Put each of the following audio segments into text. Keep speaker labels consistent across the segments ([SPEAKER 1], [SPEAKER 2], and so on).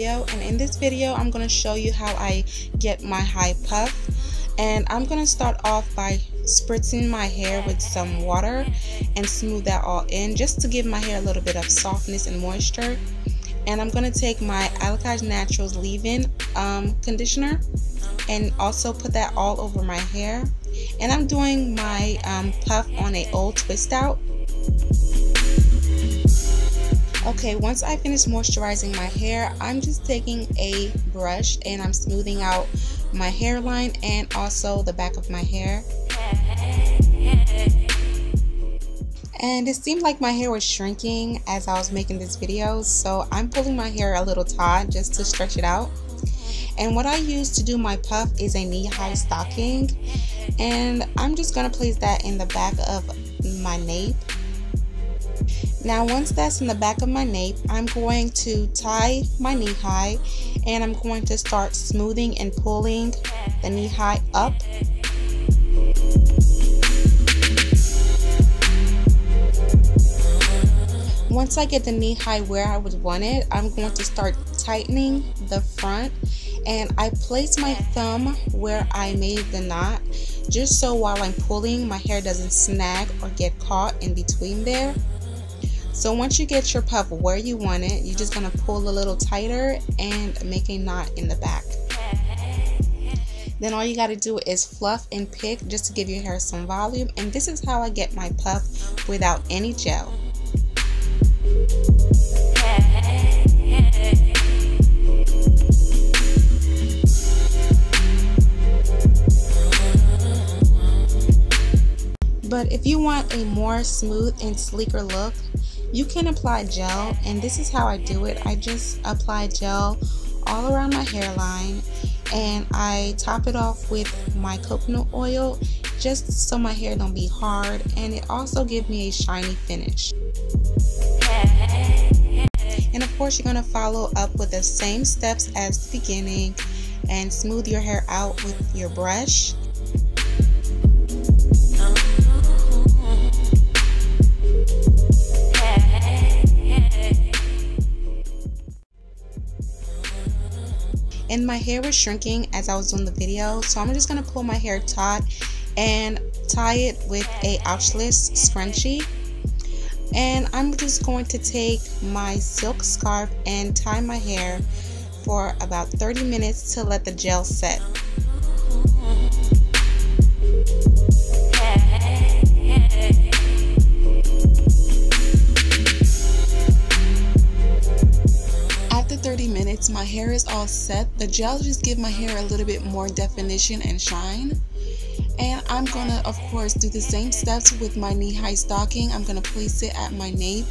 [SPEAKER 1] video and in this video I'm going to show you how I get my high puff. And I'm going to start off by spritzing my hair with some water and smooth that all in just to give my hair a little bit of softness and moisture. And I'm going to take my Alikay Naturals leave-in um, conditioner and also put that all over my hair. And I'm doing my um, puff on a old twist out Okay, once I finish moisturizing my hair, I'm just taking a brush and I'm smoothing out my hairline and also the back of my hair. And it seemed like my hair was shrinking as I was making this video, so I'm pulling my hair a little taut just to stretch it out. And what I use to do my puff is a knee-high stocking, and I'm just going to place that in the back of my nape now once that's in the back of my nape, I'm going to tie my knee high and I'm going to start smoothing and pulling the knee high up. Once I get the knee high where I would want it, I'm going to start tightening the front and I place my thumb where I made the knot just so while I'm pulling my hair doesn't snag or get caught in between there. So once you get your puff where you want it, you're just to pull a little tighter and make a knot in the back. Then all you got to do is fluff and pick just to give your hair some volume. And this is how I get my puff without any gel. But if you want a more smooth and sleeker look, you can apply gel, and this is how I do it. I just apply gel all around my hairline and I top it off with my coconut oil just so my hair don't be hard and it also gives me a shiny finish. And of course you're going to follow up with the same steps as the beginning and smooth your hair out with your brush and my hair was shrinking as I was doing the video so I'm just gonna pull my hair taut and tie it with a ouchless scrunchie and I'm just going to take my silk scarf and tie my hair for about 30 minutes to let the gel set. My hair is all set, the gel just give my hair a little bit more definition and shine. And I'm gonna, of course, do the same steps with my knee-high stocking. I'm gonna place it at my nape.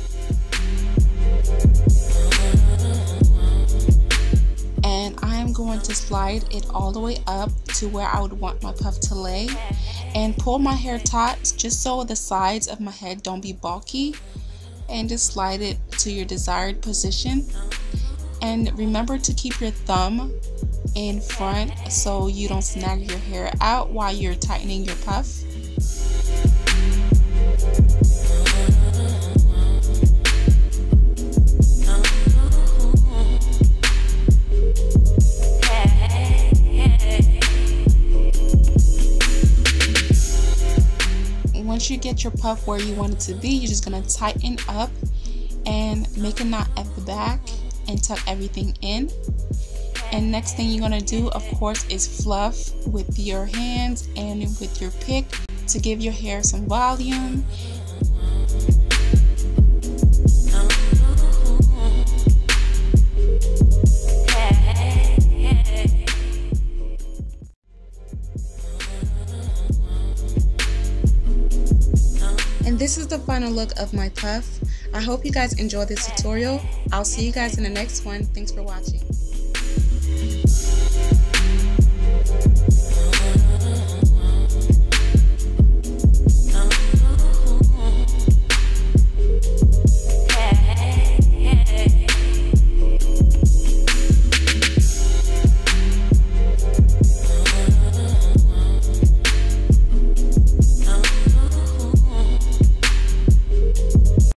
[SPEAKER 1] And I'm going to slide it all the way up to where I would want my puff to lay. And pull my hair taut just so the sides of my head don't be bulky. And just slide it to your desired position. And remember to keep your thumb in front so you don't snag your hair out while you're tightening your puff. Once you get your puff where you want it to be, you're just going to tighten up and make a knot at the back and tuck everything in. And next thing you're to do, of course, is fluff with your hands and with your pick to give your hair some volume. And this is the final look of my puff. I hope you guys enjoyed this tutorial. I'll see you guys in the next one. Thanks for watching.